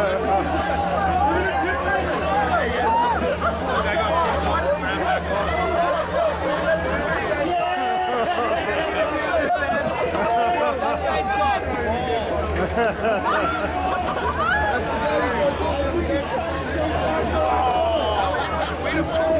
Way to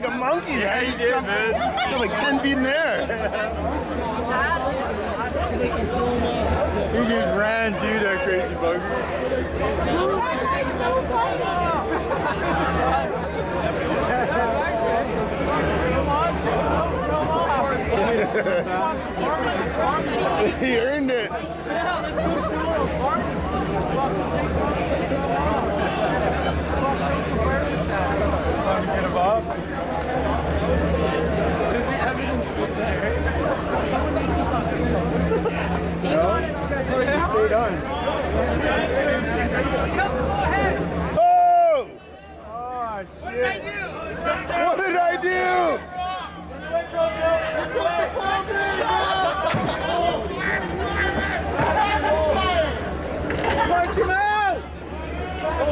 jumped right up like a monkey, Yeah, man. he He did, jumped man. jumped like 10 feet in the air. He just ran, dude, that crazy bugger. he earned it. Get him off. Is the evidence there? no? Stayed on. Oh! Oh, shit. What did I do? Punch him out!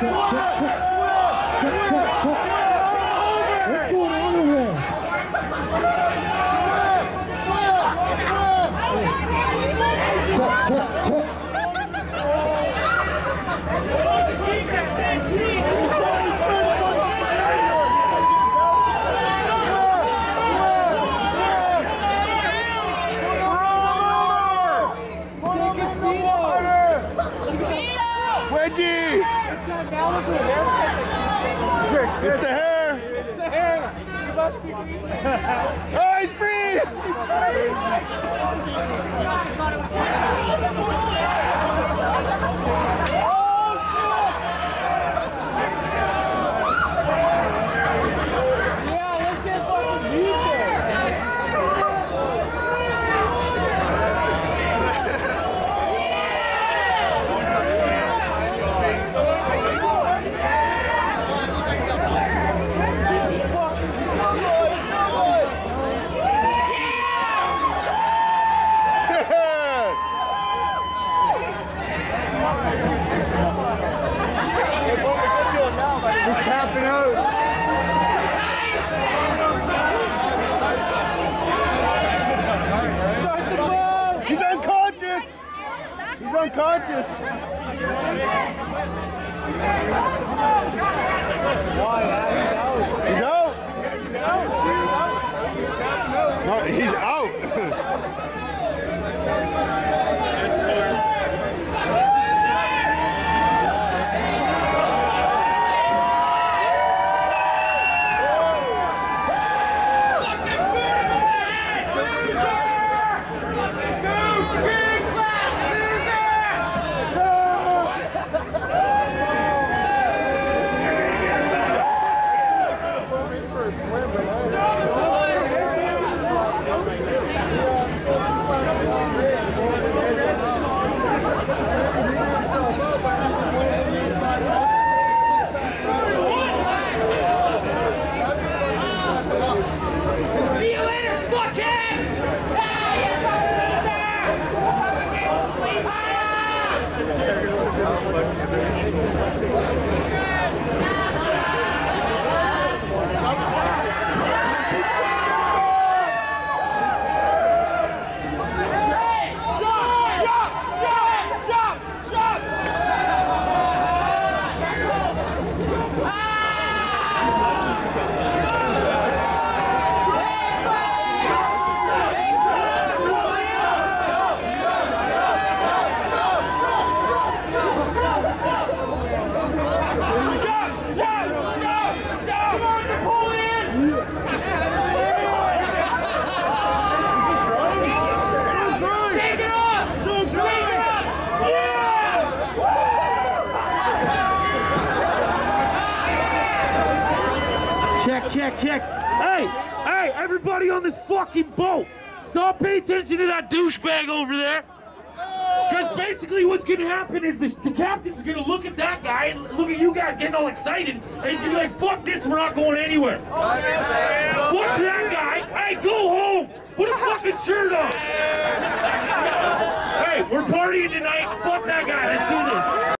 Wedgie! Oh, he's free! We're Check. Hey, hey, everybody on this fucking boat, stop paying attention to that douchebag over there. Because basically what's going to happen is the, the captain's going to look at that guy and look at you guys getting all excited. And he's going to be like, fuck this, we're not going anywhere. Fuck that guy. Hey, go home. Put a fucking shirt on. Hey, we're partying tonight. Fuck that guy. Let's do this.